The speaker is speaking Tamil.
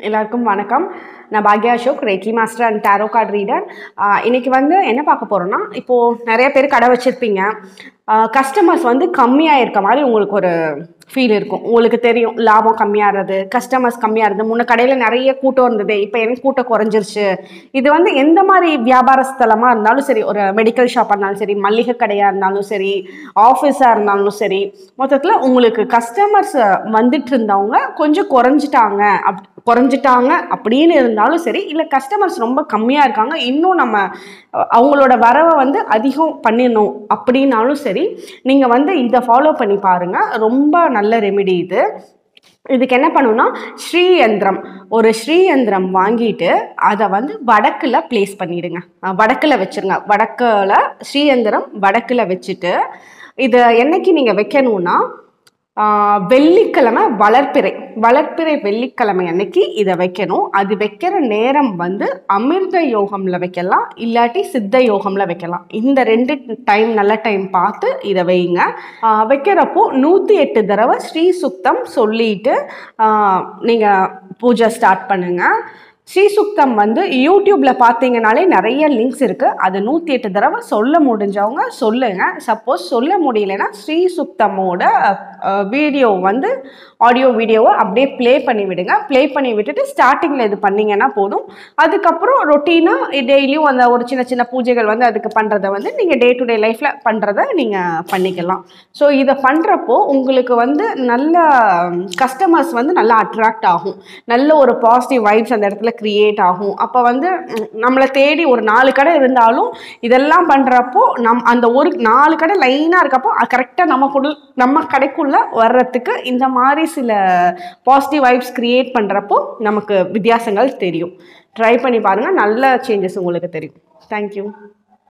எல்லாருக்கும் வணக்கம். நான் Bhagya Ashok reiki master and tarot card reader இன்னைக்கு வந்து என்ன பார்க்க போகிறோன்னா இப்போது நிறைய பேர் கடை வச்சுருப்பீங்க. கஸ்டமர்ஸ் வந்து கம்மியாக இருக்க மாதிரி உங்களுக்கு ஒரு ஃபீல் இருக்கும். உங்களுக்கு தெரியும் லாபம் கம்மியாகிறது கஸ்டமர்ஸ் கம்மியாகிறது முன்ன கடையில் நிறைய கூட்டம் இருந்தது இப்போ எனக்கு கூட்டம் குறைஞ்சிருச்சு. இது வந்து எந்த மாதிரி வியாபார ஸ்தலமாக இருந்தாலும் சரி ஒரு மெடிக்கல் ஷாப்பாக இருந்தாலும் சரி மளிகை கடையாக இருந்தாலும் சரி ஆஃபீஸாக இருந்தாலும் சரி மொத்தத்தில் உங்களுக்கு கஸ்டமர்ஸ் வந்துட்டு இருந்தவங்க கொஞ்சம் குறைஞ்சிட்டாங்க. அப் குறைஞ்சிட்டாங்க அப்படின்னு இருந்தாலும் சரி இல்லை கஸ்டமர்ஸ் ரொம்ப கம்மியாக இருக்காங்க இன்னும் நம்ம அவங்களோட வரவை வந்து அதிகம் பண்ணிடணும் அப்படின்னாலும் சரி நீங்கள் வந்து இதை ஃபாலோ பண்ணி பாருங்கள் ரொம்ப நல்ல ரெமிடி இது. இதுக்கு என்ன பண்ணுன்னா ஸ்ரீயந்திரம். ஒரு ஸ்ரீயந்திரம் வாங்கிட்டு அதை வந்து வடக்கில் ப்ளேஸ் பண்ணிடுங்க. வடக்கில் வச்சுருங்க. வடக்கில் ஸ்ரீயந்திரம் வடக்கில் வச்சுட்டு இதை என்னைக்கு நீங்கள் வைக்கணும்னா வெள்ளிக்கிழமை வளர்ப்பிறை. வளர்ப்பிறை வெள்ளிக்கிழமை அன்னைக்கு இதை வைக்கணும். அது வைக்கிற நேரம் வந்து அமிர்த யோகம்ல வைக்கலாம் இல்லாட்டி சித்த யோகம்ல வைக்கலாம். இந்த ரெண்டு டைம் நல்ல டைம் பார்த்து இதை வைங்க. வைக்கிறப்போ நூற்றி எட்டு தடவை ஸ்ரீ சுத்தம் சொல்லிட்டு நீங்கள் நீங்க பூஜை ஸ்டார்ட் பண்ணுங்க. ஸ்ரீசுக்தம் வந்து யூடியூப்ல பார்த்தீங்கனாலே நிறைய லிங்க்ஸ் இருக்கு. அது நூற்றி எட்டு தடவை சொல்ல முடிஞ்சவங்க சொல்லுங்க. சப்போஸ் சொல்ல முடியலன்னா ஸ்ரீசுக்தமோட வீடியோ வந்து ஆடியோ வீடியோவை அப்படியே ப்ளே பண்ணி விடுங்க. ப்ளே பண்ணி விட்டுட்டு ஸ்டார்டிங்கில் இது பண்ணிங்கன்னா போதும். அதுக்கப்புறம் ரொட்டீனாக டெய்லியும் அந்த ஒரு சின்ன சின்ன பூஜைகள் வந்து அதுக்கு பண்ணுறத வந்து நீங்கள் டே டு டே லைஃப்பில் பண்ணுறத நீங்கள் பண்ணிக்கலாம். ஸோ இதை பண்ணுறப்போ உங்களுக்கு வந்து நல்ல கஸ்டமர்ஸ் வந்து நல்லா அட்ராக்ட் ஆகும். நல்ல ஒரு பாசிட்டிவ் வைப்ஸ் அந்த இடத்துல க்ரியேட் ஆகும். அப்போ வந்து நம்மளை தேடி ஒரு நாலு கடை இருந்தாலும் இதெல்லாம் பண்ணுறப்போ நம் அந்த ஒரு நாலு கடை லைனாக இருக்கப்போ கரெக்டாக நமக்குள்ள நம்ம கடைக்குள்ளே வர்றதுக்கு இந்த மாதிரி சில பாசிட்டிவ் வைப்ஸ் க்ரியேட் பண்ணுறப்போ நமக்கு வித்தியாசங்கள் தெரியும். ட்ரை பண்ணி பாருங்கள் நல்ல சேஞ்சஸ் உங்களுக்கு தெரியும். தேங்க்யூ